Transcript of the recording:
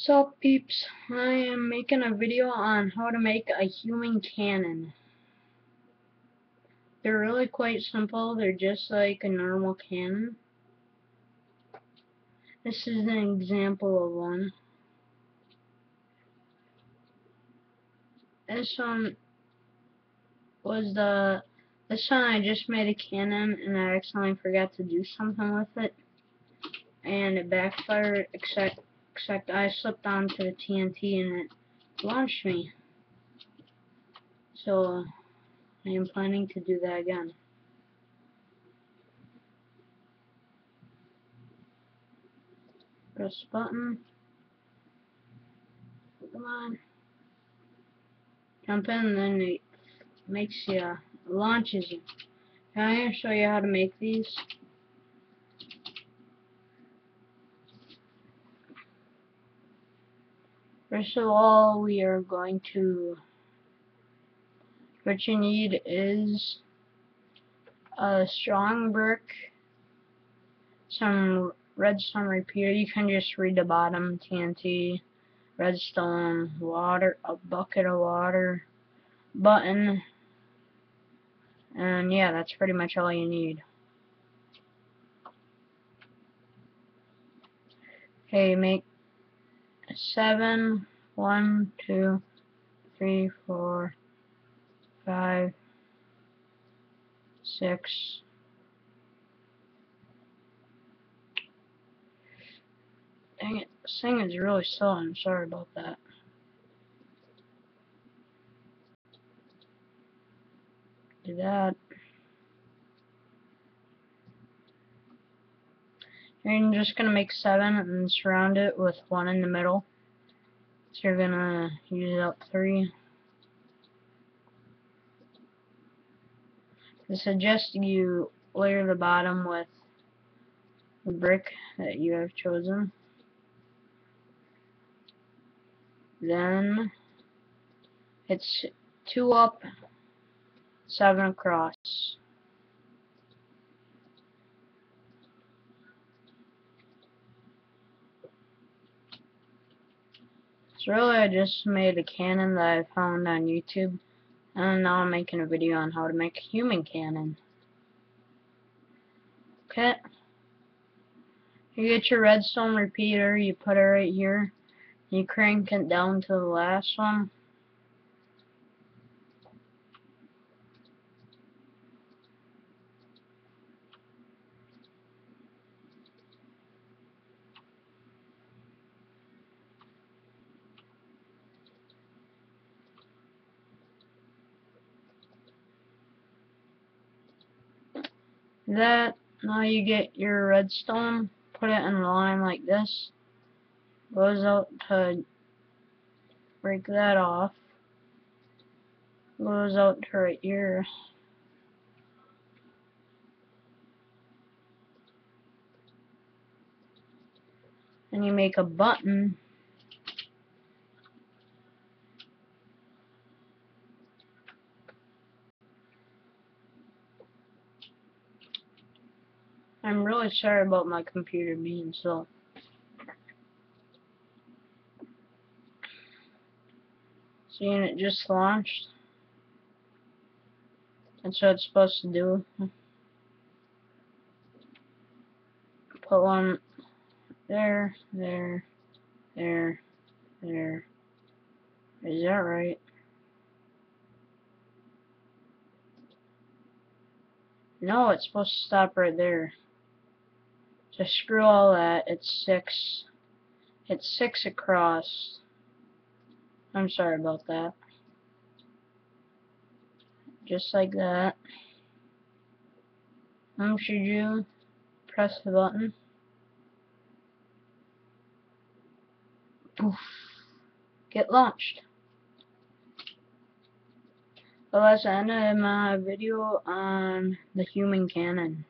So peeps, I am making a video on how to make a human cannon. They're really quite simple, they're just like a normal cannon. This is an example of one. This one was the this one I just made a cannon and I accidentally forgot to do something with it and it backfired except except I slipped onto the TNT and it launched me. So I am planning to do that again. Press button. Come on. Jump in, then it makes you, launches you. Now I'm show you how to make these. First of all, we are going to, what you need is a strong brick, some redstone repeater, you can just read the bottom, TNT, redstone, water, a bucket of water, button, and yeah, that's pretty much all you need. Okay, make seven, one, two, three, four, five, six, Dang it, this thing is really slow, I'm sorry about that. That. And you're just going to make seven and surround it with one in the middle. So you're going to use up three. I suggest you layer the bottom with the brick that you have chosen. Then it's two up, seven across. Really I just made a cannon that I found on YouTube and now I'm making a video on how to make a human cannon. Okay. You get your redstone repeater, you put it right here, you crank it down to the last one. That, now you get your redstone, put it in a line like this, goes out to break that off, goes out to right here, and you make a button I'm really sorry about my computer being slow. Seeing it just launched. That's what it's supposed to do. Put one there, there, there, there. Is that right? No, it's supposed to stop right there. So screw all that, it's six. It's six across. I'm sorry about that. Just like that. Um, should you press the button? Poof. Get launched. So that's the end of my video on the human cannon.